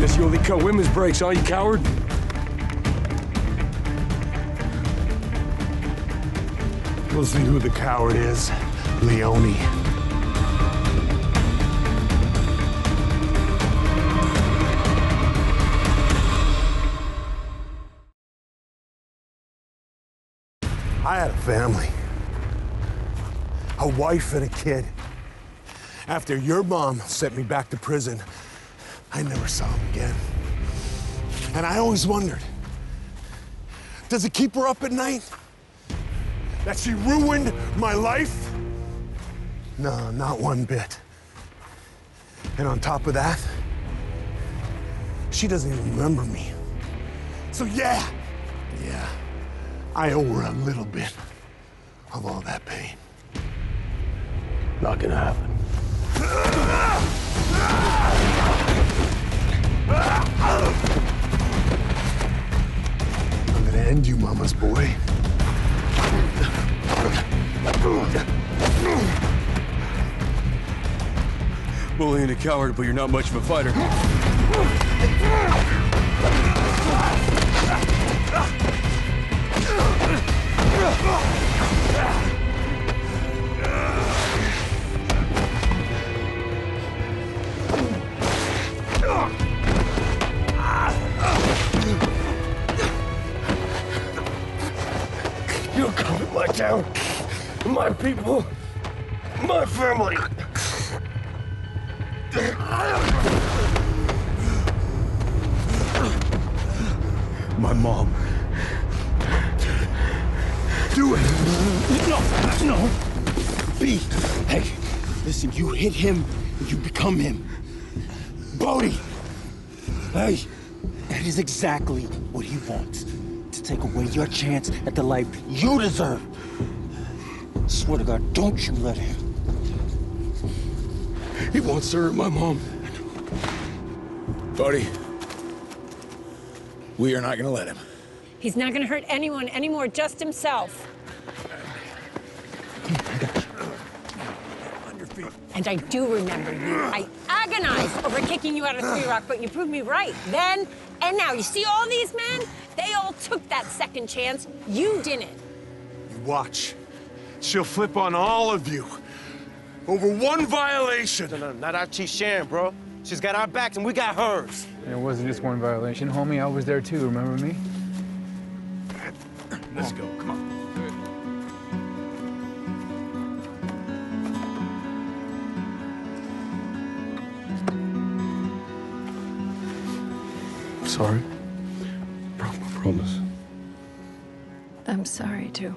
You only cut women's brakes, huh, you coward? We'll see who the coward is. Leone. I had a family. A wife and a kid. After your mom sent me back to prison, I never saw him again. And I always wondered, does it keep her up at night? That she ruined my life? No, not one bit. And on top of that, she doesn't even remember me. So yeah, yeah, I owe her a little bit of all that pain. Not gonna happen. End you, mama's boy. Bullying a coward, but you're not much of a fighter. My people, my family. My mom. Do it! No, no. B, hey, listen, you hit him, you become him. Bode! Hey, that is exactly what he wants. To take away your chance at the life you deserve. Swear to God, don't you let him. He wants to hurt my mom. Buddy, we are not gonna let him. He's not going to hurt anyone anymore, just himself. And I do remember you. I agonized over kicking you out of Three Rock, but you proved me right. Then and now. You see all these men? They all took that second chance. You didn't. You watch. She'll flip on all of you. Over one violation. No, no, not our Chief Sharon, bro. She's got our backs and we got hers. And it wasn't just one violation, homie. I was there too, remember me? Let's go. Come on. Sorry. Pro- promise. I'm sorry, too.